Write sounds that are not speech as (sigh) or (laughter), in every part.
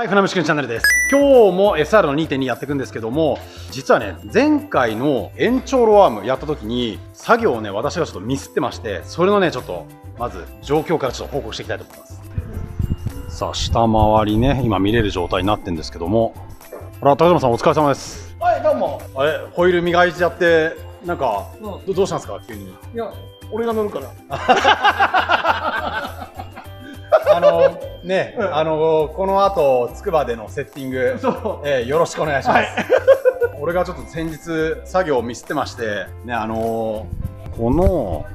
はい、船虫くんチャンネルです。今日も SR の2.2やっていくんですけども、実はね、前回の延長ロアームやった時に、作業をね、私がちょっとミスってまして、それのね、ちょっと、まず状況からちょっと報告していきたいと思います。さあ、下回りね、今見れる状態になってるんですけども、あら、高島さんお疲れ様です。はい、どうも。あれ、ホイール磨いちゃって、なんか、うん、どどうしたんですか、急に。いや、俺が乗るから。(laughs) ね、うん、あのこの後つくばでのセッティング、えー、よろしくお願いします。はい、(laughs) 俺がちょっと先日作業をミスってまして、ね、あのー、この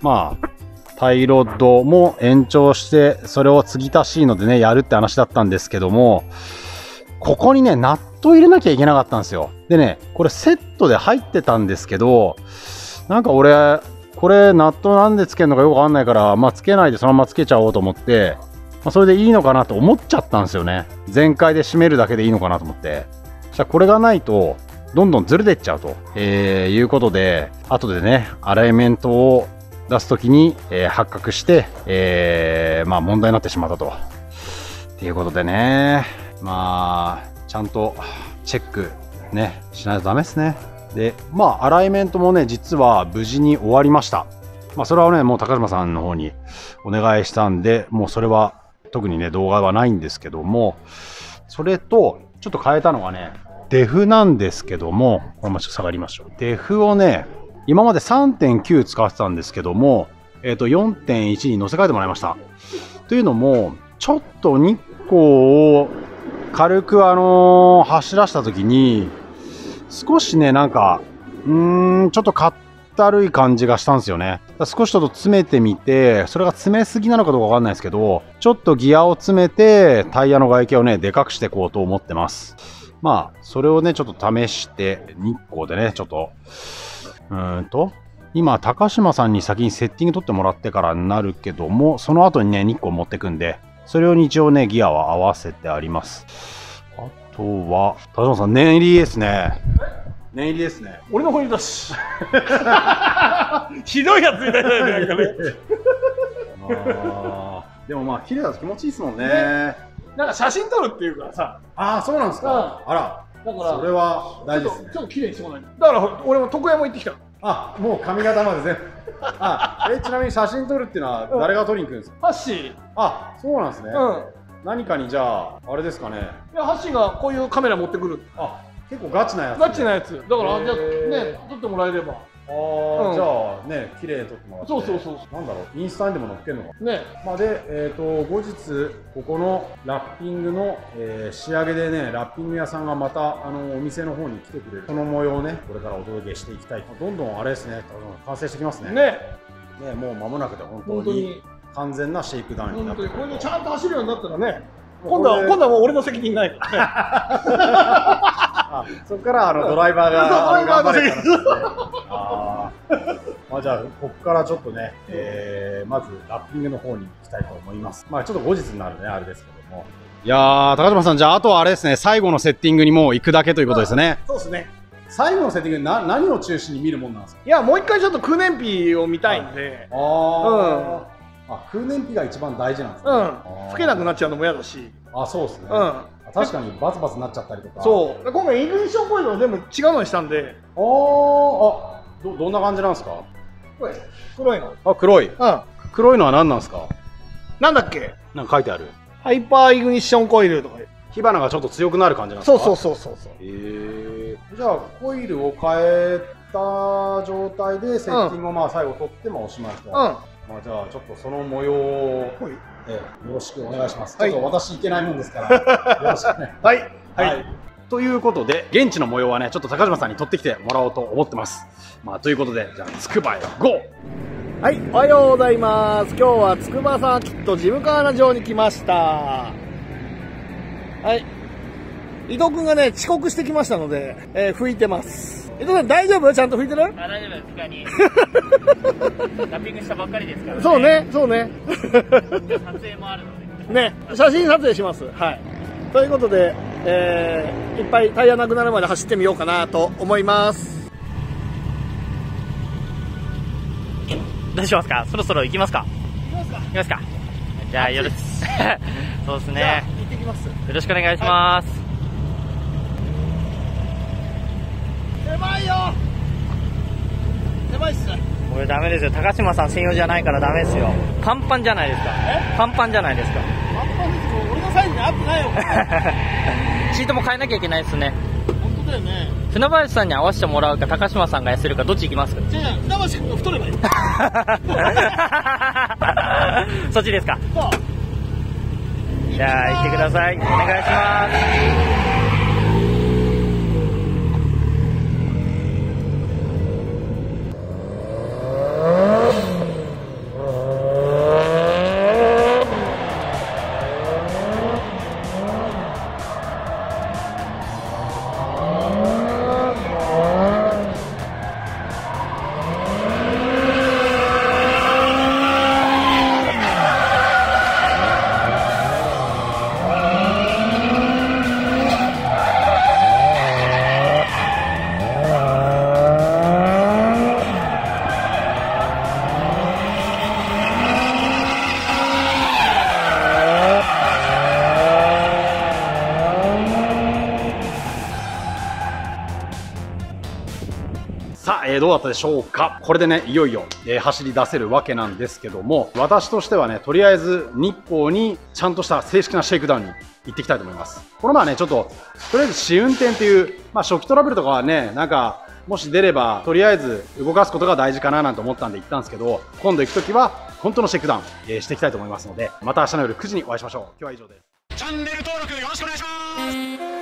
まあタイロッドも延長してそれを継ぎ足しいのでねやるって話だったんですけどもここにねナット入れなきゃいけなかったんですよ。でねこれセットで入ってたんですけどなんか俺これナットなんでつけるのかよくわかんないから、まあ、つけないでそのままつけちゃおうと思って、まあ、それでいいのかなと思っちゃったんですよね。全開で締めるだけでいいのかなと思って。そしたらこれがないとどんどんずれてっちゃうと、えー、いうことで後でねアライメントを出す時に、えー、発覚して、えー、まあ問題になってしまったと。っていうことでね。まあちゃんとチェックねしないとダメですね。で、まあ、アライメントもね、実は無事に終わりました。まあ、それはね、もう高島さんの方にお願いしたんで、もうそれは特にね、動画はないんですけども、それと、ちょっと変えたのがね、デフなんですけども、これもちょっと下がりましょう。デフをね、今まで3.9使ってたんですけども、えっ、ー、と、4.1に乗せ替えてもらいました。というのも、ちょっと日光を軽くあのー、走らせた時に、少しね、なんか、うーん、ちょっとかったるい感じがしたんですよね。少しちょっと詰めてみて、それが詰めすぎなのかどうかわかんないですけど、ちょっとギアを詰めて、タイヤの外形をね、でかくしていこうと思ってます。まあ、それをね、ちょっと試して、日光でね、ちょっと、うーんと、今、高島さんに先にセッティング取ってもらってからになるけども、その後にね、日光持ってくんで、それを一応ね、ギアは合わせてあります。あとは、田島さん、念入りですね。念入りですね。俺の方にだし。(laughs) ひどいやつみたいななんかね。でもまあ、綺麗だと気持ちいいですもんね。ねなんか写真撮るっていうからさ。ああ、そうなんですか。あら。だから、それは大事ですね。ちょっと綺麗にしてこない。だから、俺も床屋も行ってきた。あ、もう髪型まで全部。あ、え、ちなみに写真撮るっていうのは、誰が撮りに行くんですか？ハッシー。あ、そうなんですね。うん。何かにじゃああれですかねいやハッシーがこういうカメラ持ってくるあ結構ガチなやつ、ガチなやつ。だからじゃあね撮ってもらえれば。ああ、うん、じゃあね綺麗に撮ってもらって。そうそうそうなんだろうインスタにでも載っけるのかね。まあでえっ、ー、と後日ここのラッピングの、えー、仕上げでねラッピング屋さんがまたあのお店の方に来てくれる。その模様をねこれからお届けしていきたいどんどんあれですね。完成してきますね。ね。ねもう間もなくで本当に完全なシェイクダウンになってこれでちゃんと走るようになったらね。今度は今度はもう俺の責任ない (laughs) あそこからあのドライバーが (laughs) ドライバーの責任あまあじゃあここからちょっとね、えー、まずラッピングの方に行きたいと思います。まあちょっと後日になるねあれですけども。いやー高島さんじゃああとはあれですね最後のセッティングにもう行くだけということですね。そうですね。最後のセッティングな何を中心に見るもんなんですか？いやもう一回ちょっと空燃費を見たいんで、はい、ああ、うん。あ空燃費が一番大事なんですね、うん、吹けなくなっちゃうのも嫌だし。あそうですね、うん、確かにバツバツになっちゃったりとか。そう。今回イグニッションコイルを全部違うのにしたんで。ああどどんな感じなんですか？これ黒いの。あ黒い、うん、黒いのは何なんですか？なんだっけ？なんか書いてある。ハイパーイグニッションコイルとか。火花がちょっと強くなる感じなんですか？そうそうそうそうへえー、じゃあコイルを変えた状態でセッティングをまあ最後取ってもおしまいと、うん。まあ、じゃあちょっとその模様を、えよろしくお願いします。はい、ちょっと私行けないもんですから、(laughs) よろしくね。はい、はい、はい。ということで、現地の模様はね、ちょっと高島さんに撮ってきてもらおうと思ってます。まあ、ということで、じゃあ、つくばへ GO! はい、おはようございます。今日は筑波サーキットジムカーナ城に来ました。はい。伊藤君がね、遅刻してきましたので、えー、拭いてます。えっと、大丈夫？ちゃんと拭いてる？あ大丈夫です。(laughs) に。ラッピングしたばっかりですからね。そうね、そうね。撮影もあるので。ね、写真撮影します。はい。ということで、えー、いっぱいタイヤなくなるまで走ってみようかなと思います。どうしますか？そろそろ行きますか？行きますか行きますか？じゃあ、よろし (laughs) そうですね。きますよろしくお願いします、狭いよ狭いっすこれダメですよ。高島さん専用じゃないからダメですよ。パンパンじゃないですか。え？パンパンじゃないですか。パンパンです。よ俺のサイズに合ってないよ。(laughs) シートも変えなきゃいけないですね。本当だよね。船林さんに合わせてもらうか高島さんが痩せるかどっち行きますか？じゃあ船橋君が太ればいい。(laughs) そっちですか。じゃあ行ってください。お願いしますえーどうだったでしょうか？これでね、いよいよ、えー走り出せるわけなんですけども、私としてはね、とりあえず日光にちゃんとした正式なシェイクダウンに行ってきたいと思います。この前ね、ちょっと、とりあえず試運転っていう、まあ初期トラブルとかはね、なんか、もし出れば、とりあえず動かすことが大事かななんて思ったんで行ったんですけど、今度行くときは、本当のシェイクダウン、えーしていきたいと思いますので、また明日の夜9時にお会いしましょう。今日は以上です。チャンネル登録よろしくお願いします